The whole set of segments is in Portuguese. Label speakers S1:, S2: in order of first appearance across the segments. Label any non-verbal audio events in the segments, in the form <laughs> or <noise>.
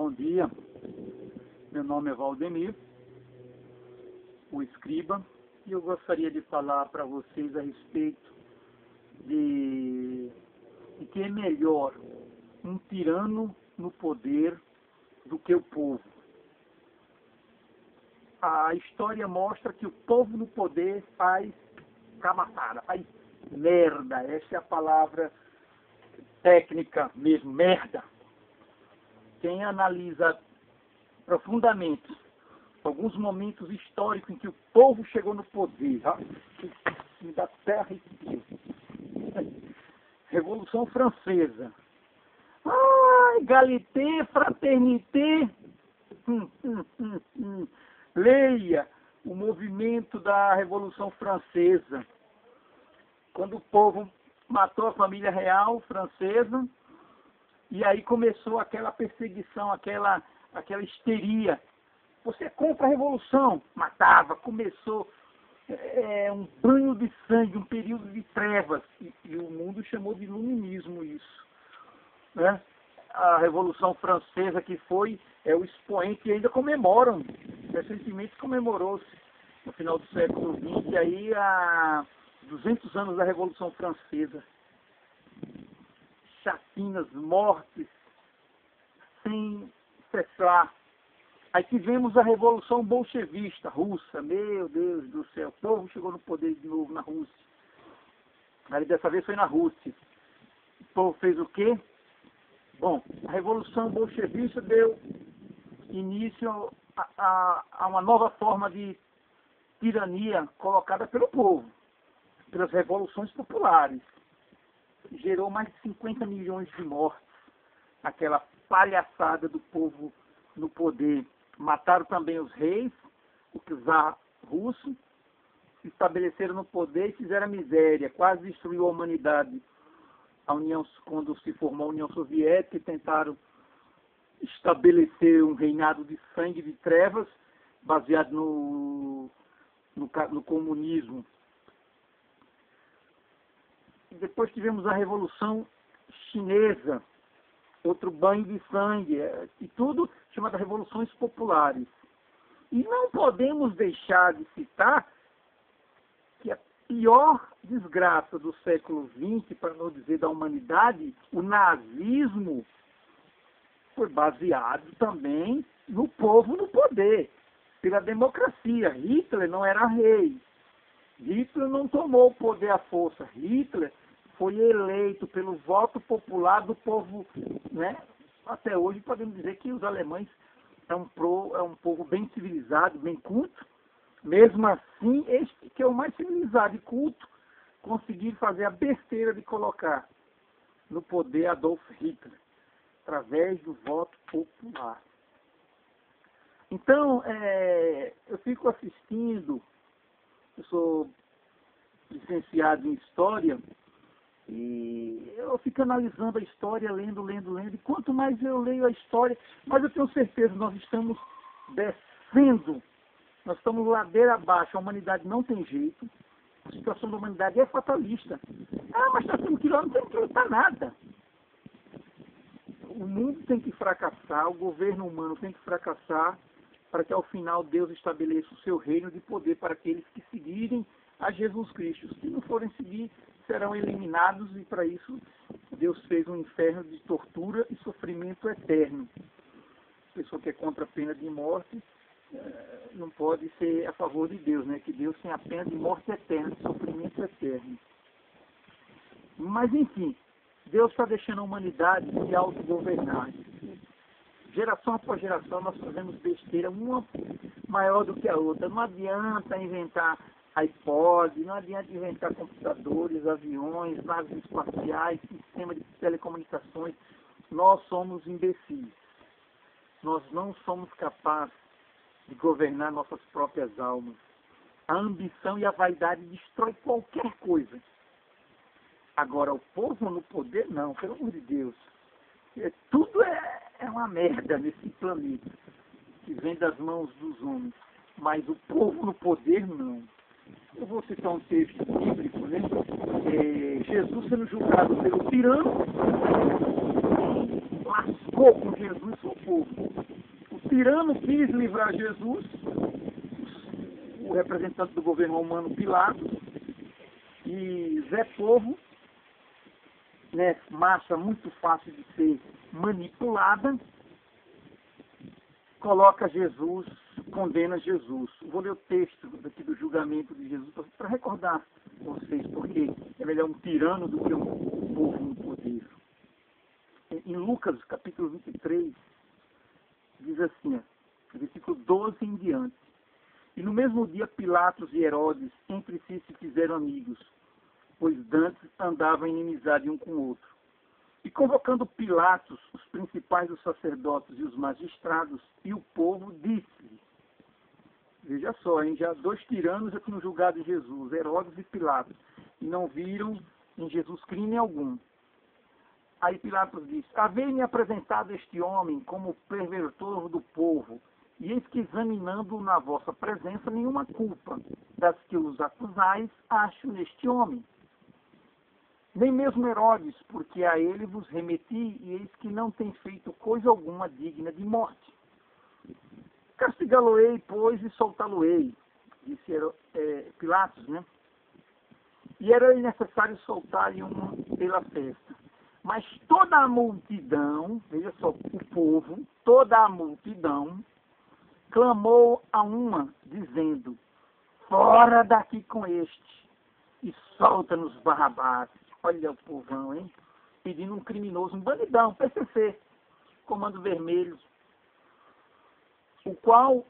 S1: Bom dia, meu nome é Valdemir, o escriba, e eu gostaria de falar para vocês a respeito de, de que é melhor um tirano no poder do que o povo. A história mostra que o povo no poder faz camaçada, faz merda, essa é a palavra técnica mesmo, merda quem analisa profundamente alguns momentos históricos em que o povo chegou no poder, da terra e Revolução Francesa. Ai, égalité, fraternité. Hum, hum, hum, hum, Leia o movimento da Revolução Francesa. Quando o povo matou a família real francesa, e aí começou aquela perseguição, aquela, aquela histeria. Você é contra a revolução, matava, começou é, um banho de sangue, um período de trevas. E, e o mundo chamou de iluminismo isso. Né? A Revolução Francesa que foi é o expoente e ainda comemoram. Recentemente comemorou-se no final do século XX aí a 200 anos da Revolução Francesa chacinas, mortes, sem cessar. Aí tivemos a Revolução Bolchevista russa. Meu Deus do céu, o povo chegou no poder de novo na Rússia. Aí dessa vez foi na Rússia. O povo fez o quê? Bom, a Revolução Bolchevista deu início a, a, a uma nova forma de tirania colocada pelo povo, pelas revoluções populares gerou mais de 50 milhões de mortes. Aquela palhaçada do povo no poder. Mataram também os reis, o czar russo, se estabeleceram no poder e fizeram miséria, quase destruiu a humanidade. A União, quando se formou a União Soviética, tentaram estabelecer um reinado de sangue de trevas, baseado no, no, no comunismo depois tivemos a Revolução Chinesa, outro banho de sangue, é, e tudo chamado Revoluções Populares. E não podemos deixar de citar que a pior desgraça do século XX, para não dizer da humanidade, o nazismo, foi baseado também no povo no poder, pela democracia. Hitler não era rei. Hitler não tomou o poder à força. Hitler foi eleito pelo voto popular do povo, né? Até hoje podemos dizer que os alemães é um, pro, é um povo bem civilizado, bem culto. Mesmo assim, este que é o mais civilizado e culto, conseguir fazer a besteira de colocar no poder Adolf Hitler, através do voto popular. Então, é, eu fico assistindo, eu sou licenciado em História, e eu fico analisando a história, lendo, lendo, lendo. E quanto mais eu leio a história, mais eu tenho certeza nós estamos descendo. Nós estamos ladeira abaixo. A humanidade não tem jeito. A situação da humanidade é fatalista. Ah, mas está sendo tirado, não tem que lutar nada. O mundo tem que fracassar, o governo humano tem que fracassar para que ao final Deus estabeleça o seu reino de poder para aqueles que seguirem a Jesus Cristo. Se não forem seguir, serão eliminados e para isso Deus fez um inferno de tortura e sofrimento eterno. A pessoa que é contra a pena de morte eh, não pode ser a favor de Deus, né? Que Deus tem a pena de morte eterna, de sofrimento eterno. Mas enfim, Deus está deixando a humanidade se autogovernar. Geração após geração nós fazemos besteira, uma maior do que a outra. Não adianta inventar iPod, não adianta inventar computadores, aviões, naves espaciais, sistema de telecomunicações. Nós somos imbecis. Nós não somos capazes de governar nossas próprias almas. A ambição e a vaidade destrói qualquer coisa. Agora, o povo no poder, não, pelo amor de Deus. É, tudo é, é uma merda nesse planeta que vem das mãos dos homens. Mas o povo no poder, não. Eu vou citar um texto bíblico, né? É, Jesus sendo julgado pelo tirano, lascou com Jesus o povo. tirano quis livrar Jesus, o representante do governo romano Pilatos, e Zé Povo, né, massa muito fácil de ser manipulada, coloca Jesus, condena Jesus. Vou ler o texto aqui do julgamento de Jesus para recordar vocês, porque é melhor um tirano do que um povo no poder. Em Lucas, capítulo 23, diz assim, versículo 12 em diante. E no mesmo dia Pilatos e Herodes entre si se fizeram amigos, pois dantes andavam em inimizade um com o outro. E convocando Pilatos, os principais dos sacerdotes e os magistrados, e o povo, disse-lhe, veja só, hein, já dois tiranos já tinham julgado Jesus, Herodes e Pilatos, e não viram em Jesus crime algum. Aí Pilatos disse, havei-me apresentado este homem como pervertor do povo, e eis que examinando na vossa presença nenhuma culpa das que os acusais acho neste homem nem mesmo Herodes, porque a ele vos remeti, e eis que não tem feito coisa alguma digna de morte. Castigá-lo-ei, pois, e soltá-lo-ei, disse é, Pilatos, né? E era necessário soltar-lhe uma pela festa. Mas toda a multidão, veja só, o povo, toda a multidão, clamou a uma, dizendo, fora daqui com este, e solta-nos Barrabás. Olha o povão, hein? Pedindo um criminoso, um bandidão, PCC, Comando Vermelho, o qual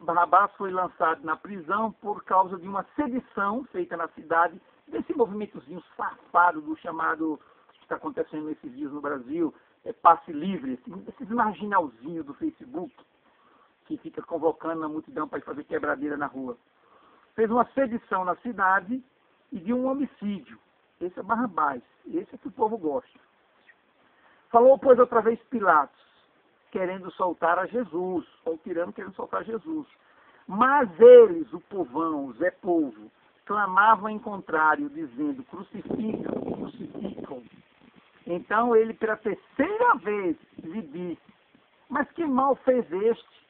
S1: Barrabás foi lançado na prisão por causa de uma sedição feita na cidade, desse movimentozinho safado do chamado, que está acontecendo nesses dias no Brasil, é passe livre, esses marginalzinhos do Facebook, que fica convocando a multidão para fazer quebradeira na rua. Fez uma sedição na cidade e de um homicídio. Esse é Barrabás. Esse é que o povo gosta. Falou, pois, outra vez Pilatos, querendo soltar a Jesus, ou tirando querendo soltar Jesus. Mas eles, o povão, o Zé Povo, clamavam em contrário, dizendo, crucificam, crucificam. Então ele, pela terceira vez, lhe disse, mas que mal fez este?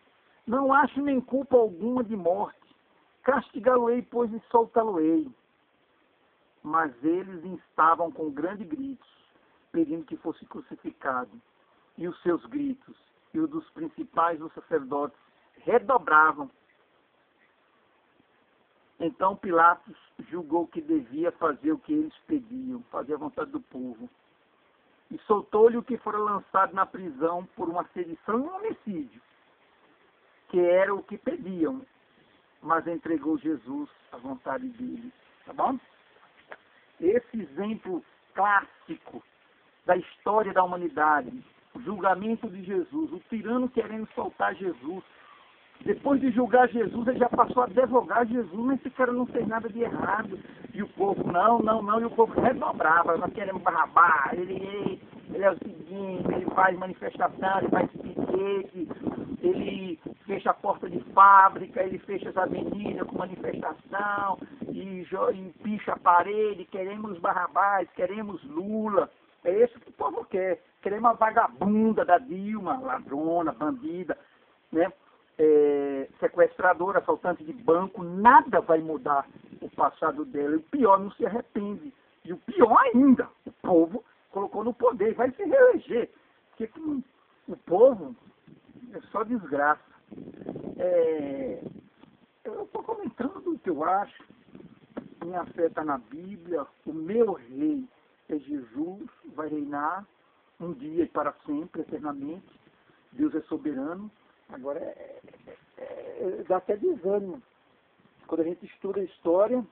S1: Não acho nem culpa alguma de morte. Castigá-lo-ei, pois, e soltá-lo-ei mas eles instavam com grandes gritos, pedindo que fosse crucificado. E os seus gritos e os dos principais dos sacerdotes redobravam. Então Pilatos julgou que devia fazer o que eles pediam, fazer a vontade do povo. E soltou-lhe o que fora lançado na prisão por uma sedição e um homicídio, que era o que pediam, mas entregou Jesus à vontade deles. Tá bom? esse exemplo clássico da história da humanidade, o julgamento de Jesus, o tirano querendo soltar Jesus. Depois de julgar Jesus, ele já passou a advogar Jesus, mas esse cara não fez nada de errado. E o povo, não, não, não, e o povo redobrava, nós queremos Barrabá, ele, ele, ele é o seguinte, ele faz manifestação, ele faz piquete, ele fecha a porta de fábrica, ele fecha as avenidas com manifestação, e, e picha a parede, queremos Barrabás, queremos Lula. É isso que o povo quer. Queremos a vagabunda da Dilma, ladrona, bandida, né? É, sequestradora, assaltante de banco, nada vai mudar o passado dela. E o pior, não se arrepende. E o pior ainda, o povo colocou no poder, vai se reeleger. Porque o povo é só desgraça. É, eu estou comentando o que eu acho. Minha fé está na Bíblia. O meu rei é Jesus, vai reinar um dia e para sempre, eternamente. Deus é soberano. Agora, é, é, é, dá até desânimo. Quando a gente estuda a história,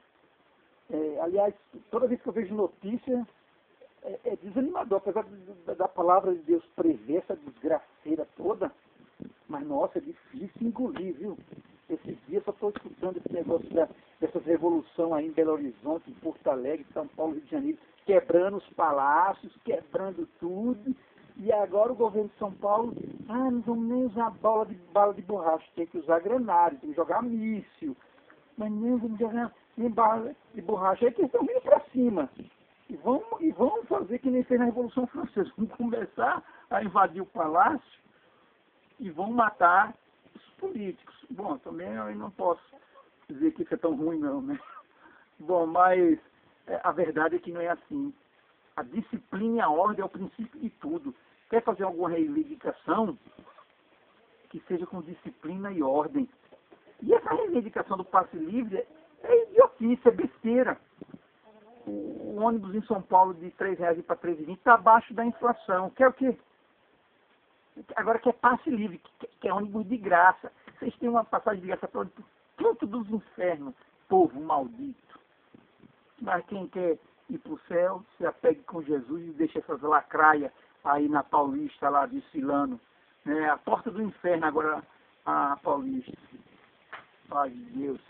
S1: é, aliás, toda vez que eu vejo notícia, é, é desanimador, apesar da, palavra de Deus prever essa desgraceira toda, mas nossa, é difícil engolir, viu? Esses dias só estou escutando esse negócio da, dessas revolução aí em Belo Horizonte, em Porto Alegre, São Paulo, Rio de Janeiro, quebrando os palácios, quebrando tudo. E agora o governo de São Paulo, ah, não vamos nem usar bala de, bala de borracha, tem que usar granário, tem que jogar míssil. Mas nem vamos jogar nem bala de borracha. Aí que estão vindo para cima. E vão, e vão fazer que nem fez na Revolução Francesa. <laughs> Vão começar a invadir o palácio e vão matar políticos. Bom, também eu não posso dizer que isso é tão ruim não, né? Bom, mas a verdade é que não é assim. A disciplina e a ordem é o princípio de tudo. Quer fazer alguma reivindicação? Que seja com disciplina e ordem. E essa reivindicação do passe livre é idiotice, é besteira. O, ônibus em São Paulo de R$ reais para R$ 3,20 está abaixo da inflação. Quer o quê? Agora quer passe livre, quer, quer ônibus de graça. Vocês têm uma passagem de graça para o dos infernos, povo maldito. Mas quem quer ir para o céu, se apegue com Jesus e deixa essas lacraias aí na Paulista, lá desfilando. Né? A porta do inferno agora, a Paulista. Pai de Deus.